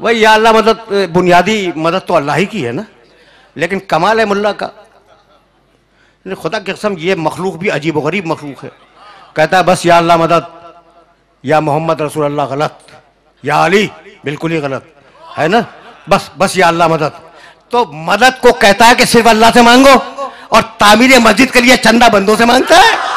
वही या अल्लाह मदद, बुनियादी मदद तो अल्लाह ही की है ना। लेकिन कमाल है मुल्ला का। खुदा की कसम, ये मखलूक भी अजीब व गरीब मखलूक है। कहता है, बस या अल्लाह मदद, या मोहम्मद रसूल अल्लाह गलत, या अली, बिल्कुल ही गलत। है ना? बस बस या अल्लाह मदद। तो मदद को कहता है कि सिर्फ़ अल्लाह से मांगो, और तामीर मस्जिद के लिए चंदा बंदों से माँगता है।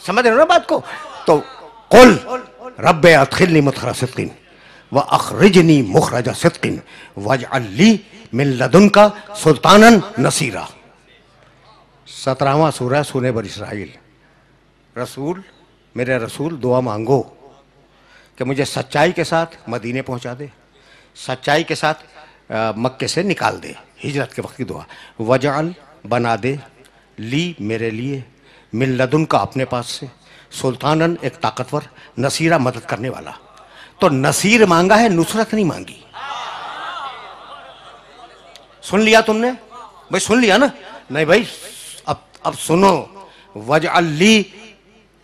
समझ रहे हो ना बात को? तो कुल रब अदखिलनी मुतखरा सिद्किन व अखरिजनी मुखरजा सिद्किन वज अली मिन का सुल्तानन नसीरा। सत्रहवा सूरह सुने बर इसराइल। रसूल, मेरे रसूल, दुआ मांगो कि मुझे सच्चाई के साथ मदीने पहुँचा दे, सच्चाई के साथ मक्के से निकाल दे, हिजरत के वक्त की दुआ। वजाल बना दे, ली मेरे लिए, मिन लदुन का अपने पास से, सुल्तानन एक ताकतवर, नसीरा मदद करने वाला। तो नसीर मांगा है, नुसरत नहीं मांगी। सुन लिया तुमने? भाई सुन लिया ना? नहीं भाई अब सुनो वज अली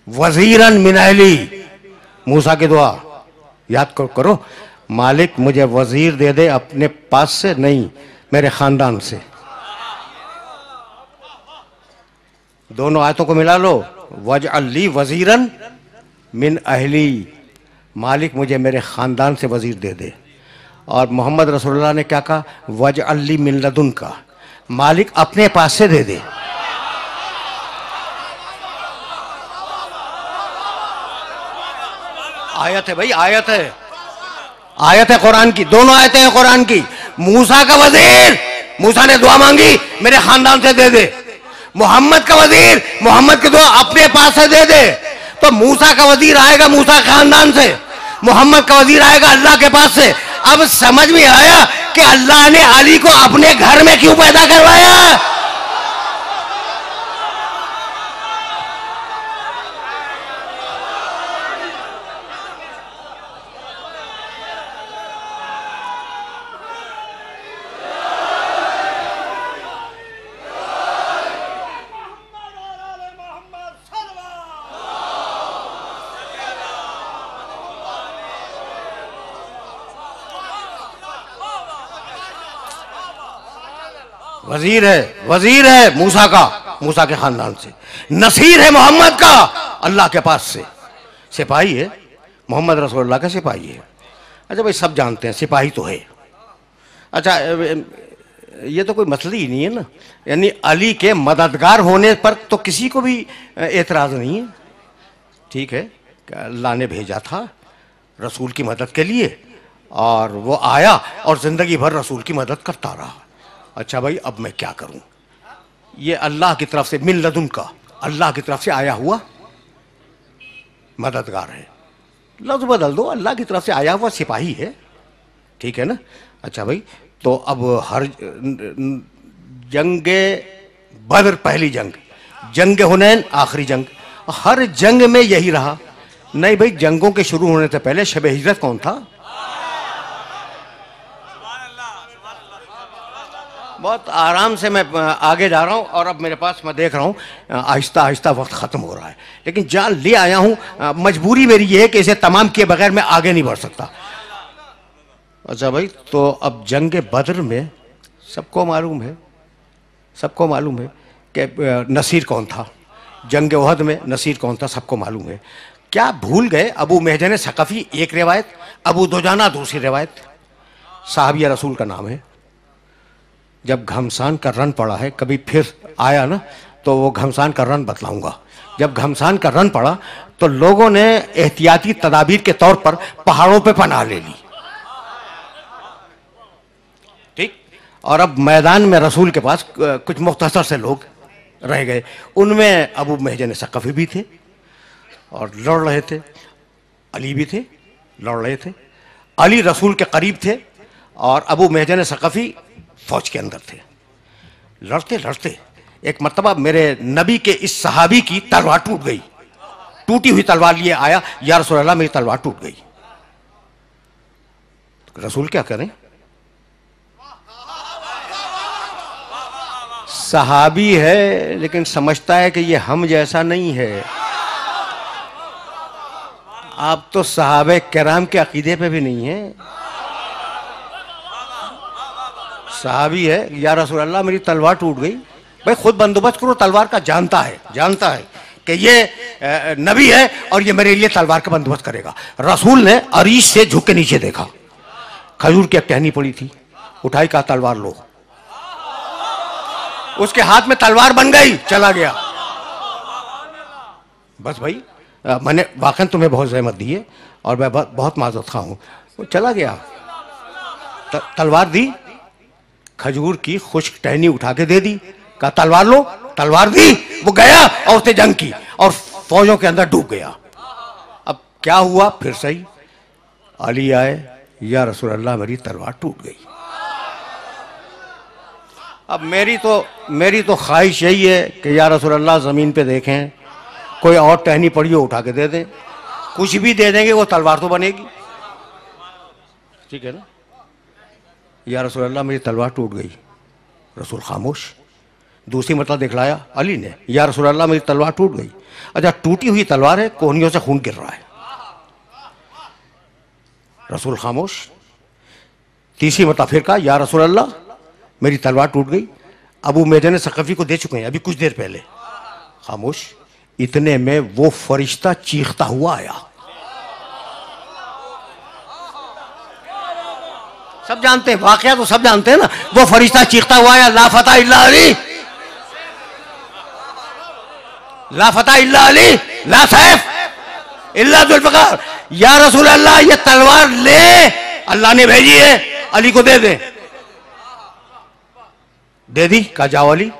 वजीरन मिनहली मूसा की दुआ, याद करो करो, मालिक मुझे वज़ीर दे दे अपने पास से, नहीं, मेरे खानदान से। दोनों आयतों को मिला लो वज अली वजीरन मिन अहली मालिक मुझे मेरे खानदान से वज़ीर दे दे। और मोहम्मद रसोल्ला ने क्या कहा? वज अली मिन लदुन का। मालिक अपने पास से दे दे। आयत है भाई, आयत है। आयत है कुरान की, दोनों आयतें हैं कुरान की। मूसा का वज़ीर, मूसा ने दुआ मांगी, मेरे खानदान से दे दे। मोहम्मद का वज़ीर, मोहम्मद की दुआ अपने पास से दे दे। तो मूसा का वज़ीर आएगा मूसा खानदान से। मोहम्मद का वज़ीर आएगा अल्लाह के पास से। अब समझ में आया कि अल्लाह ने अली को अपने घर में क्यों पैदा करवाया? वज़ीर है वज़ीर है मूसा का, मूसा के खानदान से। नसीर है मोहम्मद का, अल्लाह के पास से। सिपाही है, मोहम्मद रसोल्ला का सिपाही है। अच्छा भाई, सब जानते हैं, सिपाही तो है। अच्छा ये तो कोई मसला ही नहीं है ना। यानी अली के मददगार होने पर तो किसी को भी एतराज़ नहीं है। ठीक है, अल्लाह ने भेजा था रसूल की मदद के लिए, और वो आया और ज़िंदगी भर रसूल की मदद करता रहा। अच्छा भाई, अब मैं क्या करूँ? ये अल्लाह की तरफ़ से मिल लदुन का, अल्लाह की तरफ़ से आया हुआ मददगार है। लफ्ज बदल दो, अल्लाह की तरफ़ से आया हुआ सिपाही है। ठीक है ना? अच्छा भाई तो अब हर जंग बदर पहली जंग जंग हुनैन आखिरी जंग। हर जंग में यही रहा। नहीं भाई, जंगों के शुरू होने से पहले शब हिजरत कौन था? बहुत आराम से मैं आगे जा रहा हूँ और अब मेरे पास मैं देख रहा हूँ आहिस्ता आहिस्ता वक्त ख़त्म हो रहा है। लेकिन जान ले आया हूँ मजबूरी मेरी ये है कि इसे तमाम किए बगैर मैं आगे नहीं बढ़ सकता। अच्छा भाई तो अब जंग बद्र में सबको मालूम है, सबको मालूम है कि नसीर कौन था। जंग वहद में नसीर कौन था, सबको मालूम है। क्या भूल गए अबू महजन सकफ़ी एक रिवायत, अबू दुजाना दूसरी रिवायत? साहबिया रसूल का नाम है। जब घमसान का रन पड़ा है, कभी फिर आया ना तो वो घमसान का रन बतलाऊँगा। जब घमसान का रन पड़ा तो लोगों ने एहतियाती तदाबीर के तौर पर पहाड़ों पे पनाह ले ली। ठीक? और अब मैदान में रसूल के पास कुछ मुख्तसर से लोग रह गए। उनमें अबू महजन सकफ़ी भी थे, और लड़ रहे थे। अली भी थे लड़ रहे थे। अली रसूल के करीब थे, और अबू महजन सकफ़ी फौज के अंदर थे। लड़ते लड़ते, एक मरतबा मेरे नबी के इस सहाबी की तलवार टूट गई। टूटी हुई तलवार लिए आया, या रसूल अल्लाह मेरी तलवार टूट गई। रसूल क्या करें सहाबी है, लेकिन समझता है कि ये हम जैसा नहीं है। आप तो साहब कराम के अकीदे पे भी नहीं है। साहबी है, या रसूल अल्लाह मेरी तलवार टूट गई। भाई, खुद बंदोबस्त करो, तलवार का जानता है जानता है कि ये नबी है और ये मेरे लिए तलवार का बंदोबस्त करेगा। रसूल ने अरीश से झुक के नीचे देखा। खजूर की टहनी पड़ी थी। उठाई का तलवार लो। उसके हाथ में तलवार बन गई, चला गया। बस भाई मैंने वाकन तुम्हें बहुत जहमत दी है और मैं बहुत माजत खा हूँ। वो चला गया। तलवार दी खजूर की खुश्क टहनी उठा के दे दी। कहा, तलवार लो, तलवार दी, वो गया और उसने जंग की और फौजों के अंदर डूब गया। अब क्या हुआ? फिर सही, अली आए, या रसूल अल्लाह मेरी तलवार टूट गई। अब मेरी तो मेरी तो ख्वाहिश यही है कि या रसूल अल्लाह ज़मीन पे देखें, कोई और टहनी पड़ी हो उठा के दे दें। कुछ भी दे देंगे, वो तलवार तो बनेगी। ठीक है ना? या रसूल अल्लाह मेरी तलवार टूट गई। रसूल खामोश। दूसरी मतलब दिखलाया, अली ने, या रसूल अल्लाह मेरी तलवार टूट गई। अच्छा टूटी हुई तलवार है, कोहनियों से खून गिर रहा है। रसूल खामोश। तीसरी मतलब फिर कहा, या रसूल अल्लाह, मेरी तलवार टूट गई। अबू मेदन सकफी को दे चुके हैं, अभी कुछ देर पहले। खामोश। इतने में वो फरिश्ता चीखता हुआ आया। सब जानते हैं, वाकया तो सब जानते हैं ना। वो फरिश्ता चीखता हुआ है लाफता इल्ला अली। लाफता इल्ला अली, ला सैफ। इल्ला जुल्फकार। या रसूल अल्लाह ये तलवार ले। अल्लाह ने भेजी है, अली को दे दे। दे दी का जाओ अली।